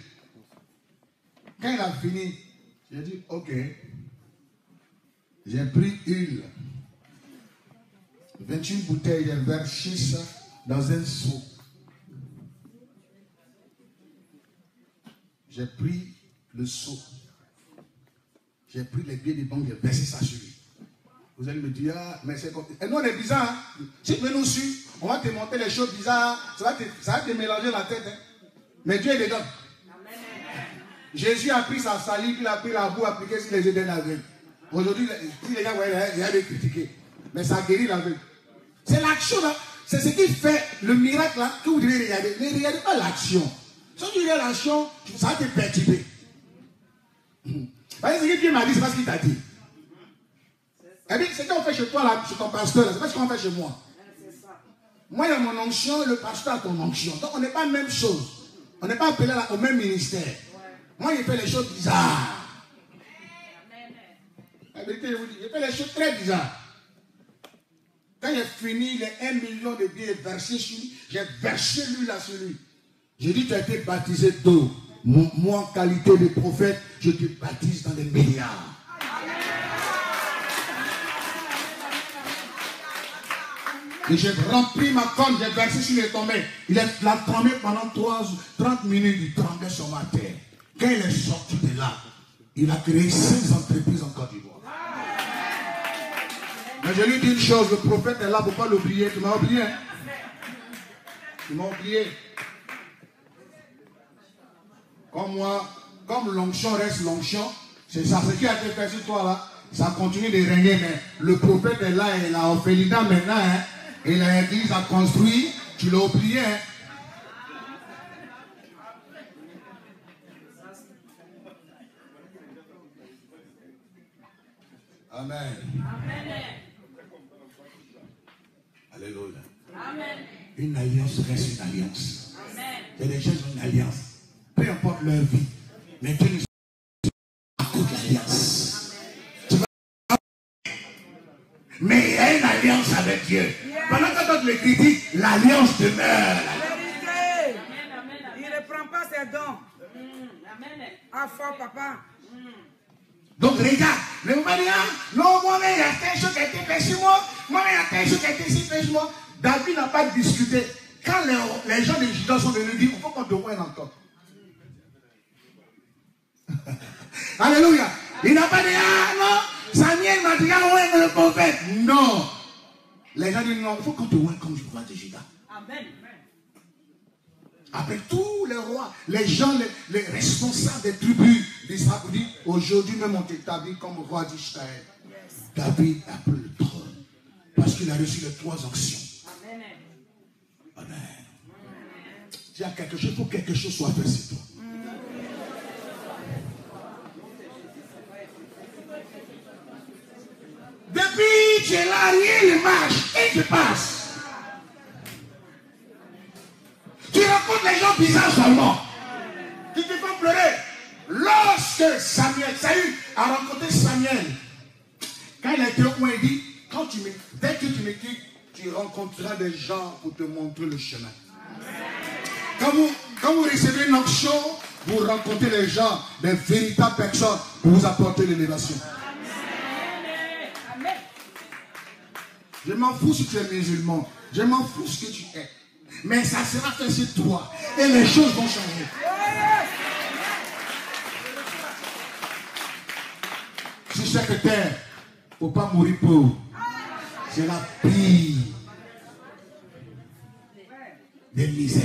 [SPEAKER 1] Quand il a fini, j'ai dit, ok, j'ai pris une 28 bouteilles, versé ça dans un seau. J'ai pris le seau. J'ai pris les billets de banque, j'ai versé ça sur lui. Vous allez me dire, ah, mais c'est comme. Et nous, on est bizarre. Hein? Si tu veux nous suivre, on va te monter les choses bizarres. Ça va te, ça va te mélanger la tête. Hein? Mais Dieu est dedans. Jésus a pris sa salive, il a pris la boue appliquée sur les yeux d'un aveugle. Aujourd'hui, si les gens il y a des critiquer. Mais ça guérit l'aveugle. C'est l'action. Hein? c'est ce qui fait le miracle là que vous devez regarder. Ne regardez pas l'action. Si tu regardes l'action, ça va te perturber. Parce que ce que Dieu m'a dit, c'est pas ce qu'il t'a dit. Eh bien, ce qu'on fait chez toi, là, chez ton pasteur, c'est pas ce qu'on fait chez moi. Moi, il y a mon onction et le pasteur a ton onction. Donc, on n'est pas la même chose. On n'est pas appelé au même ministère. Moi, il fait les choses bizarres. La vérité, je vous dis, il fait les choses très bizarres. Quand j'ai fini les 1 million de billets versés sur lui, j'ai versé lui là sur lui. J'ai dit, tu as été baptisé d'eau. Moi, en qualité de prophète, je te baptise dans les milliards. Et j'ai rempli ma corne, j'ai versé sur les tombées. Il a tremblé pendant 3, 30 minutes, il tremblait sur ma terre. Quand il est sorti de là, il a créé 6 entreprises en Côte d'Ivoire. Mais je lui dis une chose, le prophète est là pour ne pas l'oublier. Tu m'as oublié. Hein? Tu m'as oublié. Comme moi, comme l'onction reste l'onction, c'est ça, ce qui a été fait sur toi là, ça continue de régner, mais le prophète est là et la orphelinat maintenant, hein, et l'église a construit, tu l'as oublié. Hein. Amen. Alléluia. Amen. Une alliance reste une alliance. Amen. Il a des ont une alliance. Peu importe leur vie. Mais Dieu nous a de l'alliance. Mais il y a une alliance avec Dieu. Pendant que d'autres le critiquent, l'alliance demeure.
[SPEAKER 3] Il ne prend pas ses dons. Amen. Ah, fort, papa.
[SPEAKER 1] Donc regarde, le moment non, moi-même, il y a quelque chose qui a été fait sur moi, moi-même, il y a quelque chose qui a été fait sur moi. David n'a pas discuté. Quand les, gens de Judas sont venus dire, il faut qu'on te voie encore. Alléluia. Il n'a pas dit, ah non, Samuel m'a dit, ah le prophète. Non. Les gens disent, non, il faut qu'on te voie comme je vois de Judas. Amen. Avec tous les rois, les gens, les, responsables des tribus d'Israël, aujourd'hui même on établi comme roi d'Israël. David a pris le trône parce qu'il a reçu les trois actions. Amen. Amen. Il y a quelque chose, il faut que quelque chose soit fait sur toi. Depuis tu es là, rien ne marche, et tu passes. Tu rencontres les gens bizarres seulement. Qui te font pleurer. Lorsque Samuel, Saül a rencontré Samuel, quand il été au il dit, quand tu dès que tu me tu rencontreras des gens pour te montrer le chemin. Quand vous, quand vous recevez une option, vous rencontrez les gens, des véritables personnes pour vous apporter l'élévation. Je m'en fous si tu es musulman. Je m'en fous ce que tu es. Mais ça sera fait sur toi. Et les choses vont changer. Sur cette terre, il ne faut pas mourir pauvre. C'est la pire des misères.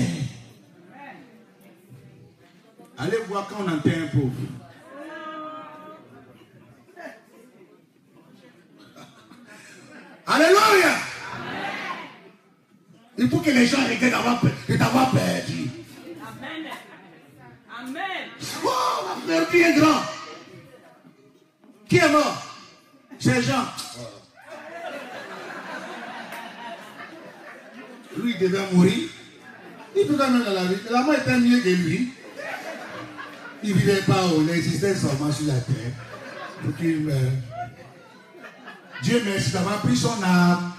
[SPEAKER 1] Allez voir quand on entend un pauvre. Alléluia. Il faut que les gens arrêtent de t'avoir perdu. Amen. Amen. Oh, on a perdu un grand. Qui est mort C'est Jean. Lui, il devait mourir. Il pouvait même dans la vie. La mort était mieux que lui. Vivait pas l'existence seulement sur la terre. Pour qu'il. Dieu merci d'avoir pris son âme.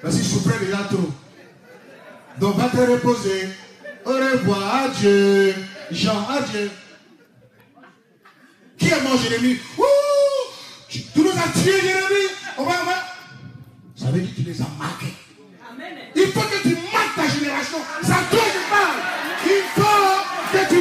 [SPEAKER 1] Parce qu'il souffrait déjà trop. Donc va te reposer. Au revoir, adieu. Jean, adieu. Qui est mort, Jérémie? Ouh tu, nous as tués, Jérémie. On va, on va. Ça veut dire que tu les as marqués. Il faut que tu marques ta génération. Ça toi je parle. Il faut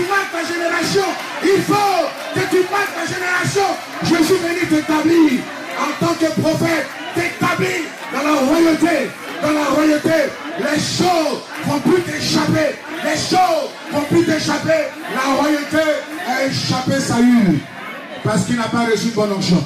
[SPEAKER 1] tu génération. Il faut que tu marques ta génération. Je suis venu t'établir en tant que prophète. T'établir dans la royauté. Dans la royauté. Les choses vont plus t'échapper. Les choses vont plus t'échapper. La royauté a échappé Saül. Parce qu'il n'a pas reçu bonne onction.